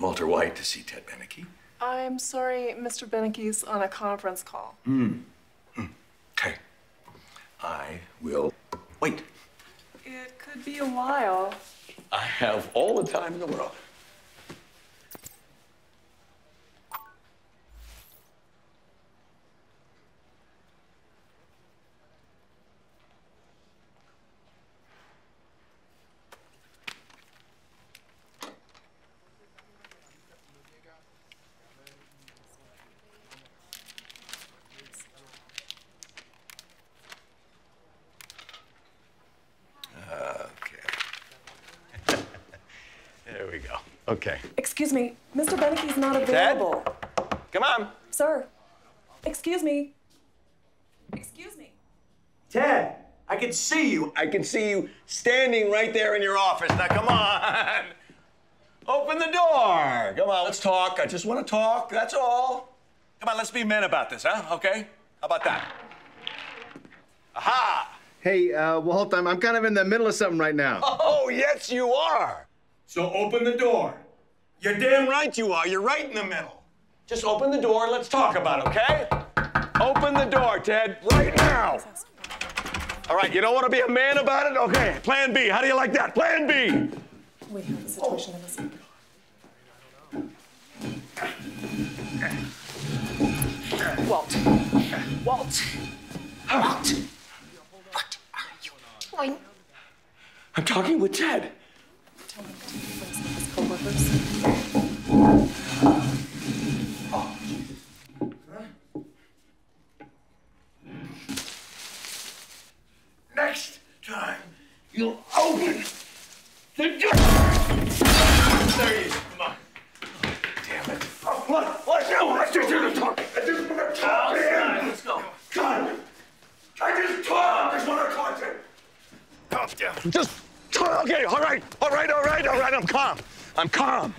Walter White to see Ted Beneke. I'm sorry, Mr. Beneke's on a conference call. Hmm. Hmm. Okay. I will wait. It could be a while. I have all the time in the world. Okay. there we go. Okay. Excuse me, Mr. Beneke's not available. Come on. Sir, excuse me. Excuse me. Ted, I can see you. I can see you standing right there in your office. Now, come on. Open the door. Come on, let's talk. I just want to talk. That's all. Come on, let's be men about this, huh? Okay? How about that? Aha! Hey, uh, Walt, I'm, I'm kind of in the middle of something right now. Oh, yes, you are. So open the door. You're damn right you are. You're right in the middle. Just open the door and let's talk about it, okay? Open the door, Ted, right now. All right, you don't want to be a man about it? Okay, plan B. How do you like that? Plan B. We have a situation in this. Walt. Walt. Walt. What are you doing? I'm talking with Ted. Next time, you'll open the door. There you go. Come on. Damn it. What? What? No, I just want to talk. I just want to talk, man. Let's go. God. I just talk. I just want to talk to you. Calm down. Just talk. Okay, all right. All right, all right, all right. I'm calm. I'm calm.